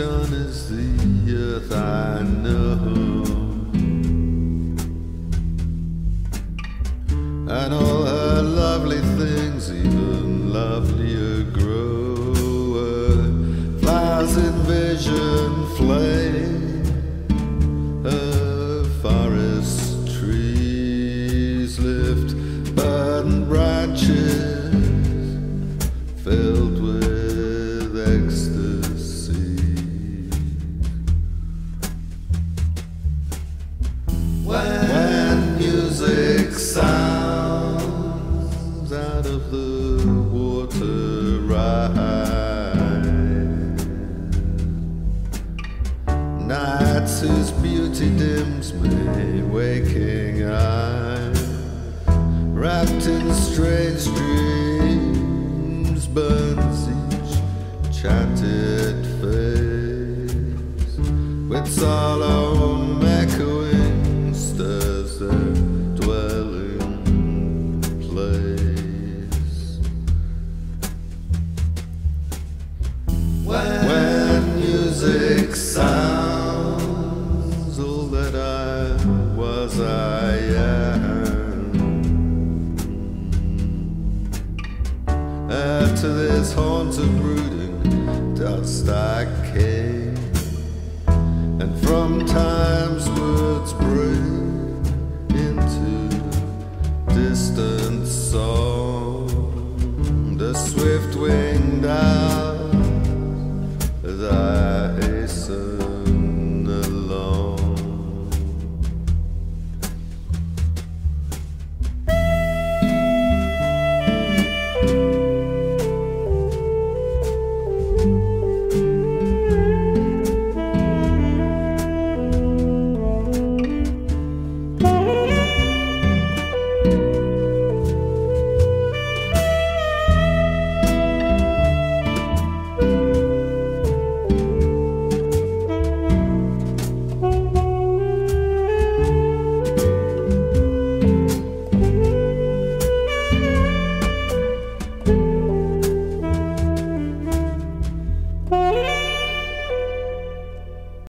gone is the earth I know. And all her lovely things, even lovelier grow. Flowers in vision flame, Naiads whose beauty dims me waking eye, Rapt in strange dreams, burns each chanted face. With solemn echoing stirs that I was, I am. After this haunted brooding dust I came, and from time's world.